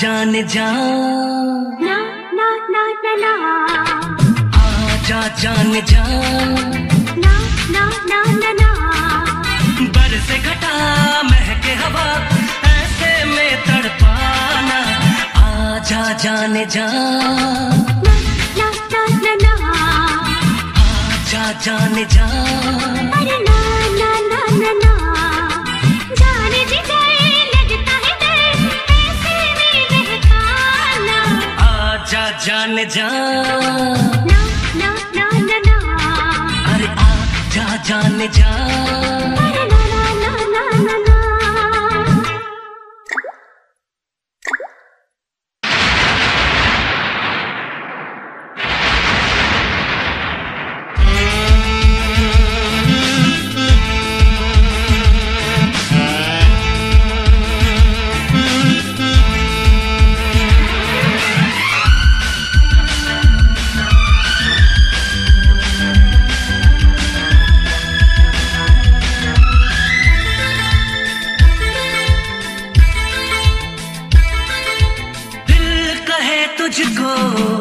जान जा ना ना ना ना ना आजा जान जा ना ना ना ना ना बरस घटा महके हवा ऐसे में तड़पाना आजा जान जा ना ना ना ना ना आजा जान जा अरे ना ना ना जान जा। ना ना ना ना ना। अरे आजा जान जा। magical.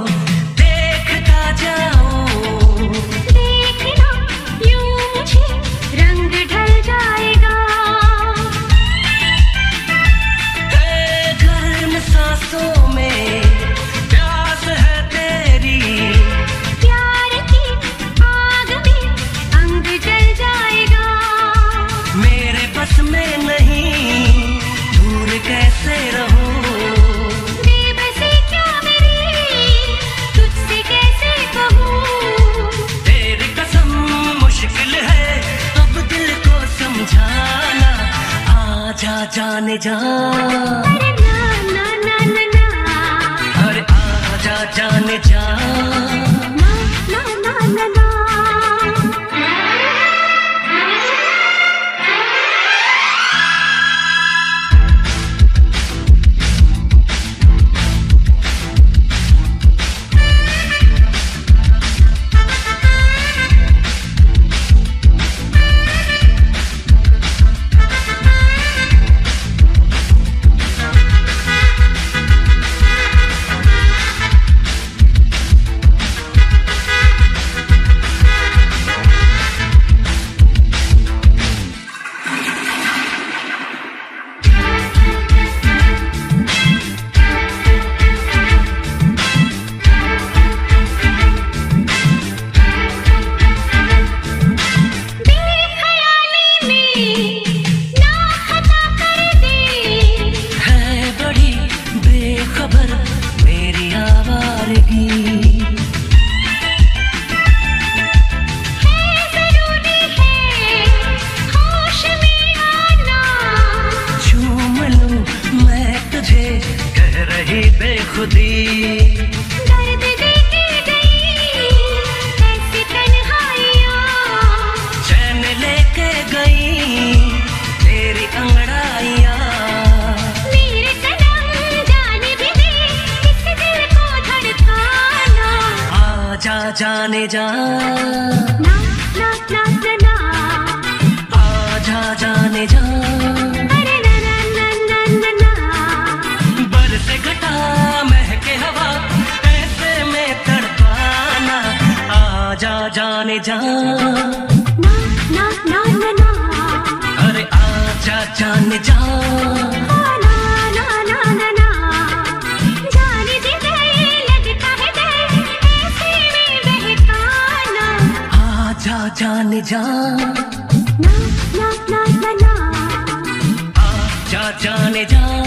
आजा जाने जा। अरे ना ना ना ना ना। अरे जा जाने जा। कह रही बेखुदी। दर्द गई ऐसी तन्हाइयाँ। चैन लेके गई तेरी अंगड़ाइया। मेरे सनम जाने भी दे इस दिल को धड़काना। आजा जाने जा। जाने जा। अरे जाने जा। जाने आजा जाने जा। ना ना ना ना ना आजा जाने जा।